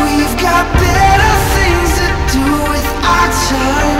We've got better things to do with our time.